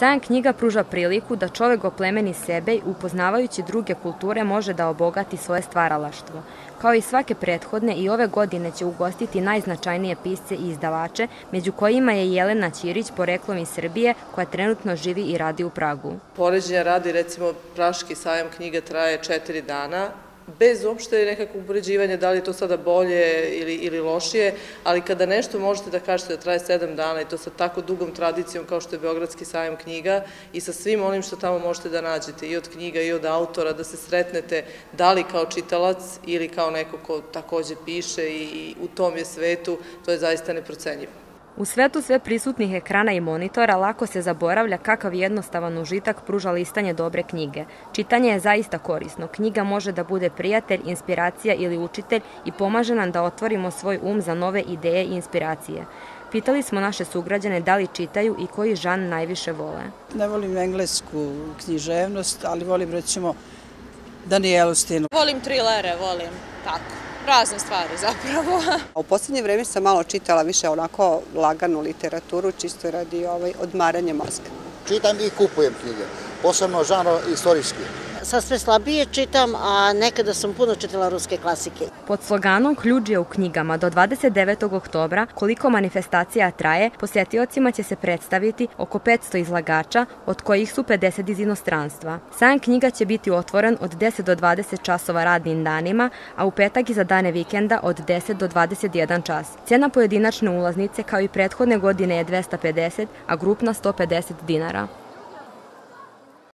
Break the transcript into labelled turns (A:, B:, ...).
A: Sajam knjiga pruža priliku da čovek oplemeni sebe i upoznavajući druge kulture može da obogati svoje stvaralaštvo. Kao i svake prethodne i ove godine će ugostiti najznačajnije pisce i izdavače, među kojima je Jelena Ćirić poreklom iz Srbije koja trenutno živi i radi u Pragu.
B: Poređenja radi recimo Praški sajam knjiga traje četiri dana, bez uopšte nekakvog upoređivanja da li je to sada bolje ili, ili lošije, ali kada nešto možete da kažete da traje sedam dana i to sa tako dugom tradicijom kao što je Beogradski sajam knjiga i sa svim onim što tamo možete da nađete i od knjiga i od autora, da se sretnete da li kao čitalac ili kao neko ko takođe piše i u tom je svetu, to je zaista neprocenjivo.
A: U svetu sve prisutnih ekrana i monitora lako se zaboravlja kakav jednostavan užitak pruža listanje dobre knjige. Čitanje je zaista korisno. Knjiga može da bude prijatelj, inspiracija ili učitelj i pomaže nam da otvorimo svoj um za nove ideje i inspiracije. Pitali smo naše sugrađane da li čitaju i koji žan najviše vole.
C: Ne volim englesku književnost, ali volim recimo Danielu Stinu.
D: Volim trilere, volim tako razne stvari zapravo.
E: U poslednje vreme sam malo čitala više onako laganu literaturu, čisto radi ovaj, odmaranja mozga.
F: Čitam i kupujem knjige, posebno žanro istorijski
G: sad sve slabije čitam, a nekada sam puno čitala ruske klasike.
A: Pod sloganom Ključ je u knjigama do 29. oktobra, koliko manifestacija traje, posetiocima će se predstaviti oko 500 izlagača, od kojih su 50 iz inostranstva. Sajam knjiga će biti otvoren od 10 do 20 časova radnim danima, a u petak i za dane vikenda od 10 do 21 čas. Cena pojedinačne ulaznice kao i prethodne godine je 250, a grupna 150 dinara.